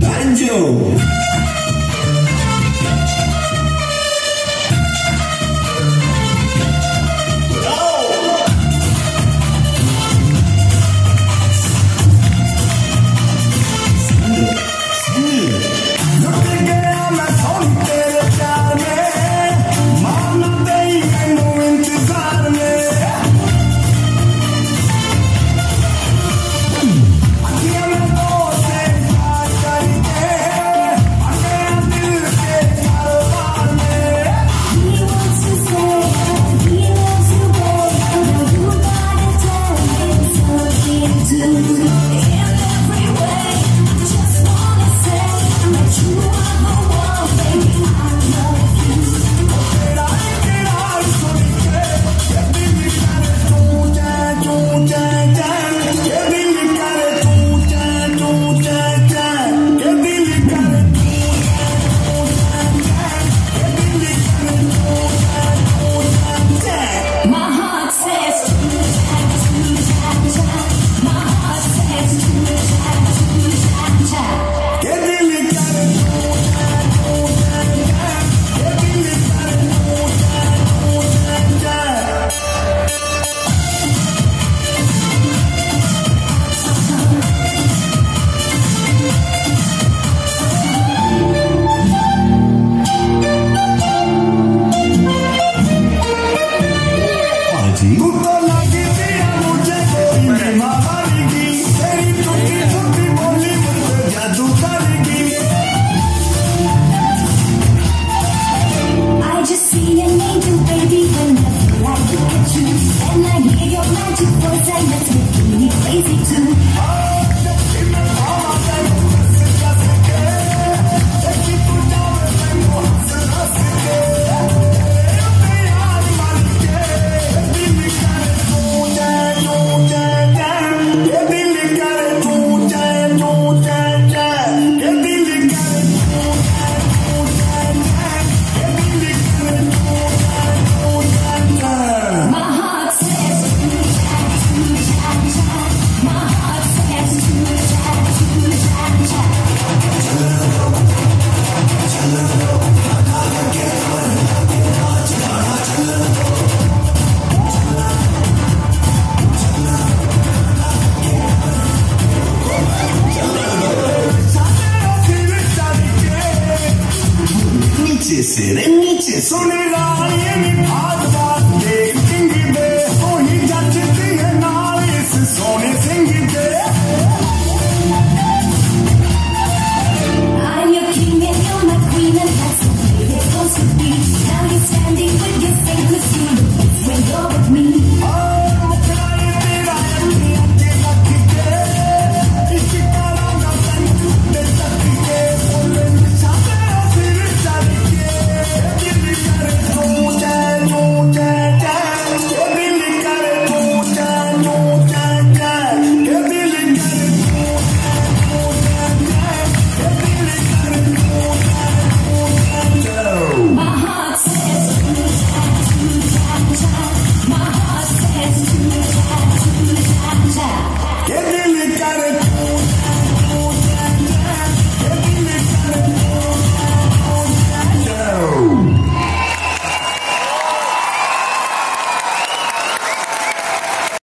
반주 And I hear your magic voice नीचे से रे नीचे सुन रहा सिंह दे हो ही जचती है सोने सिंह दे